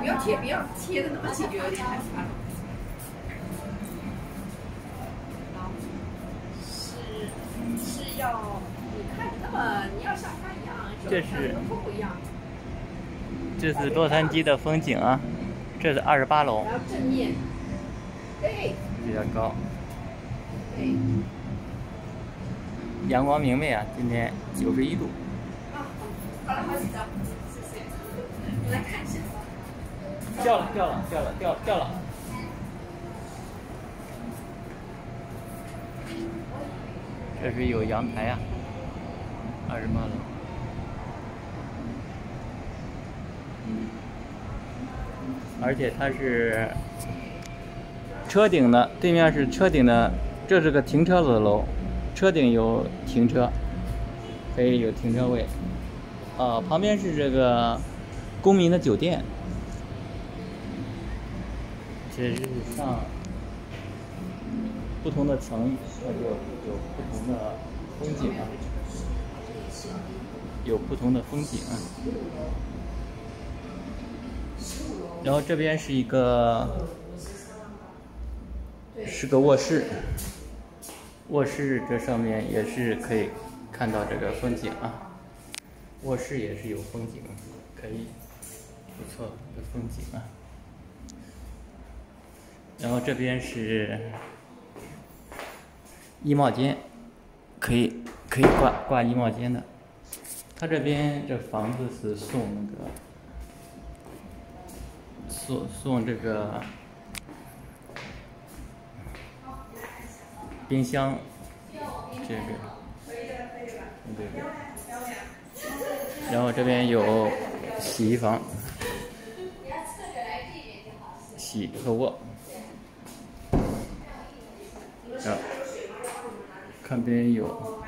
不要贴，不要贴的那么近，就有点害怕了。是是要你看那么你要像他一样，这是不一样。这是洛杉矶的风景啊，这是二十八楼。然后正面，对。比较高。对。阳光明媚啊，今天九十一度。啊，好了好几张，谢谢。你来看一下。掉了掉了掉了掉掉了。这是有阳台啊，二十八楼。而且它是车顶的，对面是车顶的，这是个停车的楼，车顶有停车，可以有停车位。啊，旁边是这个公民的酒店。这是上不同的层，那就有不同的风景啊，有不同的风景啊。然后这边是一个，是个卧室，卧室这上面也是可以看到这个风景啊，卧室也是有风景，可以，不错的风景啊。然后这边是衣帽间，可以可以挂挂衣帽间的。他这边这房子是送那个。送送这个冰箱，这个，对对。然后这边有洗衣房，洗和卧。看边有。